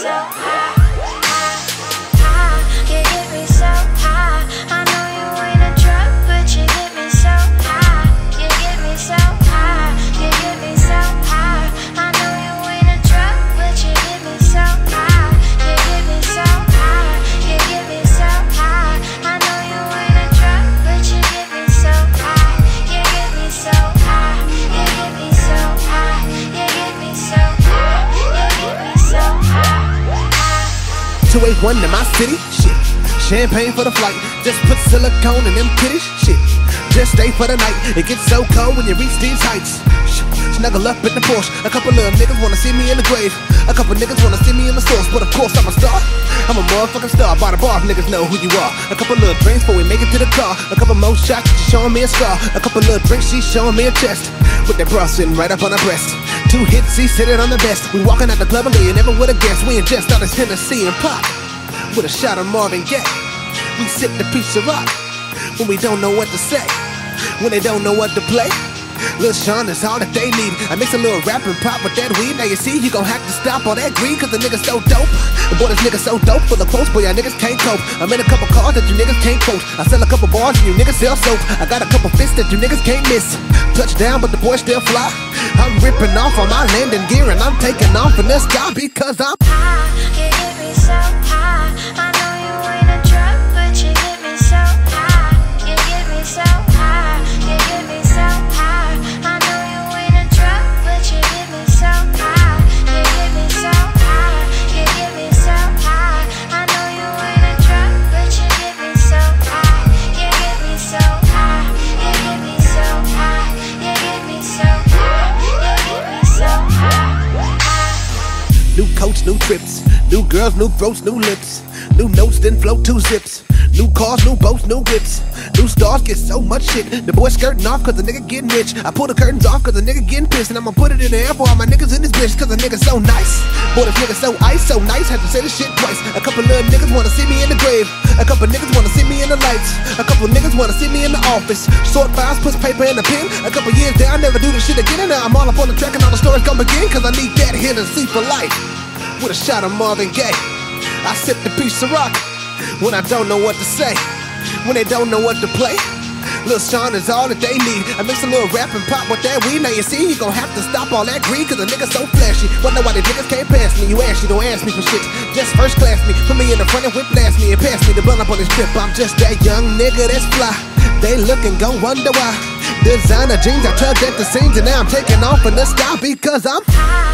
so high. One in my city. Shit. Champagne for the flight. Just put silicone in them titties. Shit. Just stay for the night. It gets so cold when you reach these heights. Snuggle up in the Porsche. A couple little niggas wanna see me in the grave. A couple niggas wanna see me in the source. But of course I'm a star. I'm a motherfucking star. By the bar, niggas know who you are. A couple little drinks before we make it to the car. A couple more shots, she's showing me a scar. A couple little drinks, she's showing me a chest. With that bra sitting right up on her breast. Two hits, she sitting on the best. We walking out the club and you never would've guessed. We ingest all this Hennessy and Pac. With a shot of Marvin Gaye. We sip the peach Ciroc. When we don't know what to say. When they don't know what to play. Lil Shawn is all that they need. I mix a little rap and pop with that weed. Now you see, you gon' have to stop all that greed, cause the niggas so dope. And boy, this nigga so dope for the quotes, boy, y'all niggas can't cope. I'm in a couple cars that you niggas can't quote. I sell a couple bars and you niggas sell soap. I got a couple fists that you niggas can't miss. Touchdown, but the boy still fly. I'm ripping off on my landing gear and I'm taking off in the sky because I'm get me so coach, new trips. New girls, new throats, new lips. New notes, then float two zips. New cars, new boats, new whips. New stars get so much shit. The boy skirting off cause the nigga getting rich. I pull the curtains off cause the nigga getting pissed. And I'ma put it in the air for all my niggas in this bitch cause the nigga so nice. Boy, this nigga so ice, so nice. Had to say this shit twice. A couple little niggas wanna see me in the grave. A couple niggas wanna see me in the lights. A couple niggas wanna see me in the office. Sort files, puts paper in the pen. A couple years there, I never do this shit again. And now I'm all up on the track and all the stories come again cause I need that here to see for life. With a shot of Marvin Gaye. I sip the peach Ciroc when I don't know what to say, when they don't know what to play. Lil Shawn is all that they need. I mix a little rap and pop with that weed. Now you see, you gon' have to stop all that greed, cause the nigga so flashy. Wonder why the niggas can't pass me. You ask, you don't ask me for shit. Just first class me. Put me in the front and whip blast me and pass me the blunt up on this trip. I'm just that young nigga that's fly. They look and gon' wonder why. Designer jeans, I tugged at the seams, and now I'm taking off in the sky because I'm high.